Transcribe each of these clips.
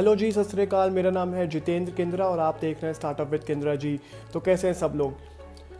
Hello जी सत श्रीकाल मेरा नाम है जितेंद्र केंद्रा और आप देख रहे हैं स्टार्टअप विद केंद्रा जी। तो कैसे हैं सब लोग?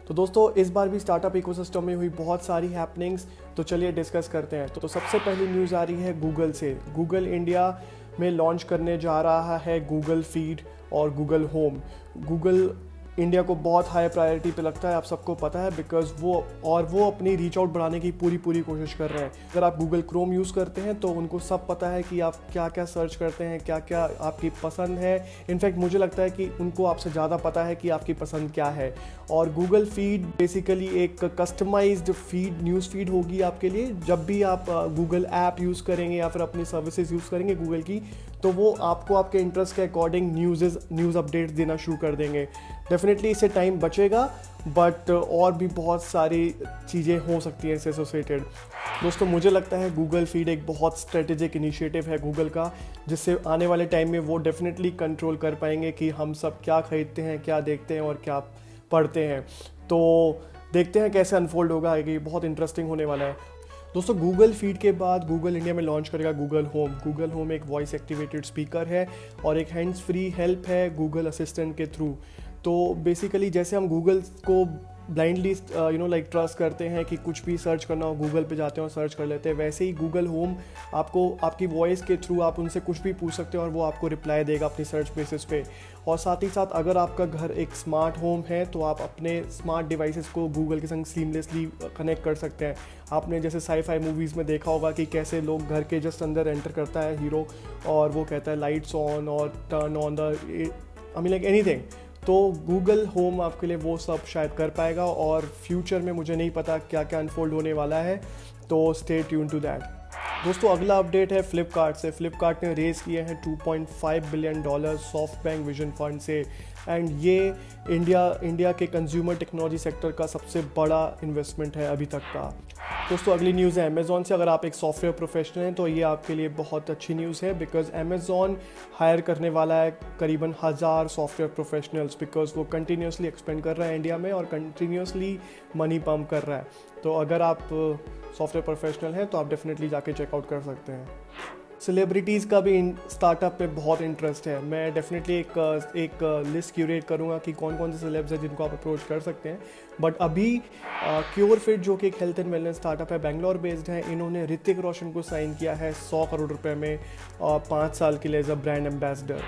तो दोस्तों इस बार भी स्टार्टअप इकोसिस्टम में हुई बहुत सारी हैपनिंग्स तो चलिए डिस्कस करते हैं। तो, सबसे पहली न्यूज़ आ रही है गूगल से। गूगल इंडिया में लॉन्च करने जा रहा है गूगल फ़ीड और गूगल होम गूगल इंडिया को बहुत हाई प्रायोरिटी पे लगता है, आप सबको पता है बिकॉज़ वो और वो अपनी रीच आउट बढ़ाने की पूरी पूरी कोशिश कर रहे हैं। अगर आप गूगल क्रोम यूज़ करते हैं तो उनको सब पता है कि आप क्या क्या सर्च करते हैं क्या क्या आपकी पसंद है। इनफैक्ट मुझे लगता है कि उनको आपसे ज़्यादा पता है कि आपकी पसंद क्या है। और गूगल फ़ीड बेसिकली एक कस्टमाइज्ड फ़ीड न्यूज़ फ़ीड होगी आपके लिए। जब भी आप गूगल ऐप यूज़ करेंगे या फिर अपनी सर्विसेज़ यूज़ करेंगे गूगल की तो वो आपको आपके इंटरेस्ट के अकॉर्डिंग न्यूज़ न्यूज़ अपडेट्स देना शुरू कर देंगे। डेफिनेटली इससे टाइम बचेगा बट और भी बहुत सारी चीज़ें हो सकती हैं इससे एसोसिएटेड दोस्तों, मुझे लगता है गूगल फ़ीड एक बहुत स्ट्रेटेजिक इनिशिएटिव है गूगल का, जिससे आने वाले टाइम में वो डेफिनेटली कंट्रोल कर पाएँगे कि हम सब क्या खरीदते हैं, क्या देखते हैं और क्या पढ़ते हैं। तो देखते हैं कैसे अनफोल्ड होगा आगे बहुत इंटरेस्टिंग होने वाला है। दोस्तों गूगल फ़ीड के बाद गूगल इंडिया में लॉन्च करेगा गूगल होम गूगल होम एक वॉइस एक्टिवेटेड स्पीकर है और एक हैंड्स फ्री हेल्प है गूगल असिस्टेंट के थ्रू तो बेसिकली जैसे हम गूगल को blindly you know like trust करते हैं कि कुछ भी सर्च करना हो गूगल पे जाते हैं और सर्च कर लेते हैं। वैसे ही गूगल होम आपको, आपकी वॉइस के थ्रू आप उनसे कुछ भी पूछ सकते हैं और वो आपको रिप्लाई देगा अपनी सर्च बेसिस पे। और साथ ही साथ अगर आपका घर एक स्मार्ट होम है तो आप अपने स्मार्ट डिवाइसेस को गूगल के संग सीमलेसली कनेक्ट कर सकते हैं। आपने जैसे साई फाई मूवीज़ में देखा होगा कि कैसे लोग घर के जस्ट अंदर एंटर करता है हीरो और वो कहता है लाइट्स ऑन और turn on the I mean like any तो गूगल होम आपके लिए वो सब शायद कर पाएगा और फ्यूचर में मुझे नहीं पता क्या क्या अनफोल्ड होने वाला है तो स्टे ट्यून टू दैट दोस्तों, अगला अपडेट है फ्लिपकार्ट से। फ्लिपकार्ट ने रेज किए हैं 2.5 billion dollar soft bank vision fund से। एंड ये इंडिया इंडिया के कंज्यूमर टेक्नोलॉजी सेक्टर का सबसे बड़ा इन्वेस्टमेंट है अभी तक का। दोस्तों, अगली न्यूज़ है अमेज़ॉन से। अगर आप एक सॉफ्टवेयर प्रोफेशनल हैं तो ये आपके लिए बहुत अच्छी न्यूज़ है बिकॉज़ अमेज़ॉन हायर करने वाला है करीबन हज़ार सॉफ्टवेयर प्रोफेशनल्स बिकॉज़ वो कंटिन्यूसली एक्सपेंड कर रहा है इंडिया में और कंटिन्यूसली मनी पम्प कर रहा है। तो अगर आप सॉफ्टवेयर प्रोफेशनल हैं तो आप डेफिनेटली जाके चेकआउट कर सकते हैं। सेलिब्रिटीज़ का भी स्टार्टअप में बहुत इंटरेस्ट है। मैं डेफिनेटली एक एक लिस्ट क्यूरेट करूँगा कि कौन कौन से सेलेब्स हैं जिनको आप अप्रोच कर सकते हैं। बट अभी क्योर फिट जो कि एक हेल्थ एंड वेलनेस स्टार्टअप है बेंगलोर बेस्ड है, इन्होंने ऋतिक रोशन को साइन किया है सौ करोड़ रुपये में और पाँच साल के लिए एज अ ब्रांड एम्बेसडर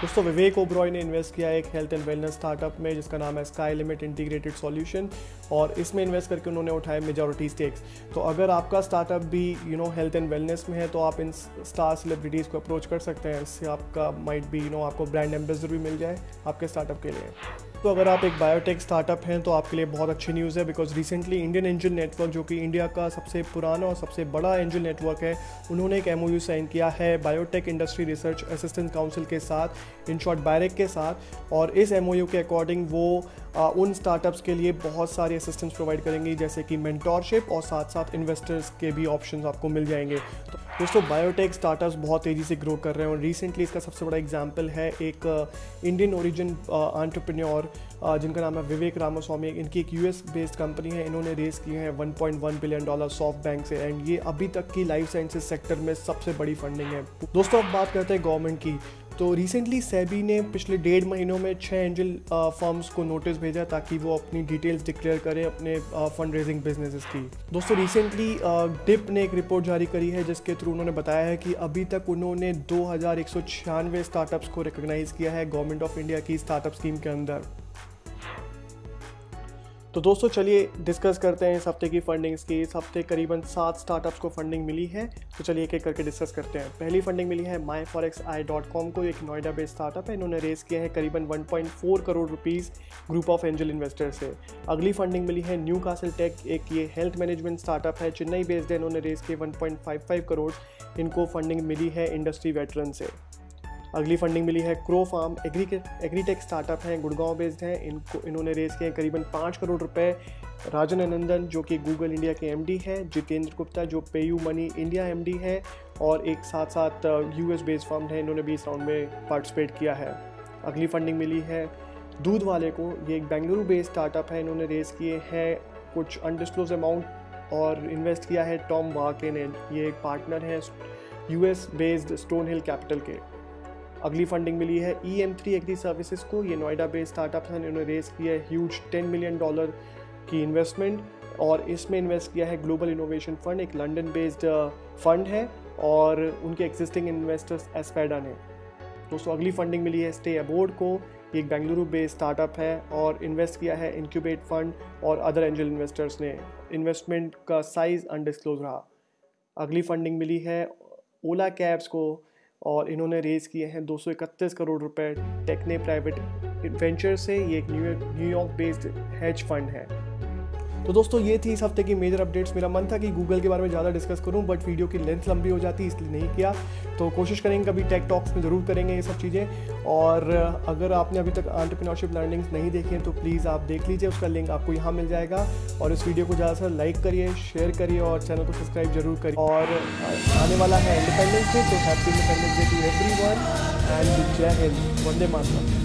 दोस्तों, विवेक ओब्रॉय ने इन्वेस्ट किया है एक हेल्थ एंड वेलनेस स्टार्टअप में, जिसका नाम है स्काई लिमिट इंटीग्रेटेड सॉल्यूशन और इसमें इन्वेस्ट करके उन्होंने उठाए मेजोरिटी स्टेक्स तो अगर आपका स्टार्टअप भी you know health and wellness में है तो आप इन स्टार सेलिब्रिटीज़ को अप्रोच कर सकते हैं। इससे आपका माइट भी यू नो आपको ब्रांड एम्बेसडर भी मिल जाए आपके स्टार्टअप के लिए। तो अगर आप एक बायोटेक स्टार्टअप हैं तो आपके लिए बहुत अच्छी न्यूज़ है because recently Indian angel network जो कि इंडिया का सबसे पुराना और सबसे बड़ा एंजल नेटवर्क है उन्होंने एक एमओयू साइन किया है biotech industry research assistance council के साथ इन शॉर्ट बायरेक के साथ। और इस एमओयू के अकॉर्डिंग वो आ, उन स्टार्टअप्स के लिए बहुत सारी असिस्टेंस प्रोवाइड करेंगी, जैसे कि मेंटोरशिप और साथ साथ इन्वेस्टर्स के भी ऑप्शन आपको मिल जाएँगे। तो दोस्तों बायोटेक स्टार्टअप्स बहुत तेज़ी से ग्रो कर रहे हैं और रिसेंटली इसका सबसे बड़ा एग्ज़ाम्पल है एक इंडियन ओरिजिन आंट्रप्रन्योर जिनका नाम है विवेक रामास्वामी इनकी एक यूएस बेस्ड कंपनी है, इन्होंने रेस किए हैं 1.1 बिलियन डॉलर सॉफ्ट बैंक से। एंड ये अभी तक की लाइफ साइंसेज सेक्टर में सबसे बड़ी फंडिंग है। दोस्तों, अब बात करते हैं गवर्नमेंट की। तो रिसेंटली सेबी ने पिछले डेढ़ महीनों में छः एंजल फर्म्स को नोटिस भेजा ताकि वो अपनी डिटेल्स डिक्लेयर करें अपने फंड रेजिंग बिजनेसेस की। दोस्तों रिसेंटली डिप ने एक रिपोर्ट जारी करी है जिसके थ्रू उन्होंने बताया है कि अभी तक उन्होंने दो हज़ार एक सौ छियानवे स्टार्टअप्स को रिकोगनाइज़ किया है गवर्नमेंट ऑफ़ इंडिया की स्टार्टअप स्कीम के अंदर। तो दोस्तों चलिए डिस्कस करते हैं इस हफ़्ते की फंडिंग्स की। इस हफ़्ते करीबन सात स्टार्टअप्स को फंडिंग मिली है। तो चलिए एक एक करके डिस्कस करते हैं। पहली फंडिंग मिली है my forex I dot com को, एक नोएडा बेस्ड स्टार्टअप है। इन्होंने रेस किया है करीबन 1.4 crore rupees group of angel investor से। अगली फंडिंग मिली है न्यू कासल टेक एक ये हेल्थ मैनेजमेंट स्टार्टअप है। चेन्नई बेस्ड है। इन्होंने रेस किए वन करोड़ इनको फंडिंग मिली है इंडस्ट्री वेटरन से। अगली फंडिंग मिली है crow farm agri agritech startup है, गुड़गांव बेस्ड है, इनको इन्होंने रेज किए हैं करीबन पाँच करोड़ रुपए। राजन अनंदन जो कि गूगल इंडिया के एमडी है, जितेंद्र गुप्ता, जो पे यू मनी इंडिया एमडी है, और एक साथ साथ यूएस बेस्ड फर्म है, इन्होंने भी इस राउंड में पार्टिसिपेट किया है। अगली फंडिंग मिली है दूध वाले को, ये एक बेंगलुरु बेस्ड स्टार्टअप है, इन्होंने रेज किए हैं कुछ अनडिस्क्लोज अमाउंट और इन्वेस्ट किया है टॉम वाके ने ये एक पार्टनर है US based stone hill capital के। अगली फंडिंग मिली है E M three agri services को। ये नोएडा बेस्ड स्टार्टअप है, इन्होंने रेस किया है ह्यूज टेन मिलियन डॉलर की इन्वेस्टमेंट और इसमें इन्वेस्ट किया है ग्लोबल इनोवेशन फंड एक लंडन बेस्ड फंड है और उनके एग्जिस्टिंग इन्वेस्टर्स एस्पेडा ने। दोस्तों, अगली फंडिंग मिली है स्टे अबोर्ड को ये एक बेंगलुरु बेस्ड स्टार्टअप है और इन्वेस्ट किया है इंक्यूबेट फंड और अदर एंजल इन्वेस्टर्स ने। इन्वेस्टमेंट का साइज़ अनडिस्क्लोज रहा। अगली फंडिंग मिली है ओला कैब्स को और इन्होंने रेज़ किए हैं 231 करोड़ रुपए टेक्ने प्राइवेट वेंचर से। ये एक New York New York based hedge fund है। तो दोस्तों, ये थी इस हफ़्ते की मेजर अपडेट्स मेरा मन था कि गूगल के बारे में ज़्यादा डिस्कस करूँ बट वीडियो की लेंथ लंबी हो जाती, इसलिए नहीं किया। तो कोशिश करेंगे, कभी टेक टॉक्स में ज़रूर करेंगे ये सब चीज़ें। और अगर आपने अभी तक आंट्रप्रीनरशिप लर्निंग्स नहीं देखी हैं तो प्लीज़ आप देख लीजिए, उसका लिंक आपको यहाँ मिल जाएगा। और इस वीडियो को ज़्यादा से लाइक करिए शेयर करिए और चैनल को सब्सक्राइब ज़रूर करिए। और आने वाला है इंडिपेंडेंस डे तो happy independence day to everyone and जय हिंद वंदे मातरम